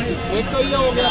एक तो ये हो गया।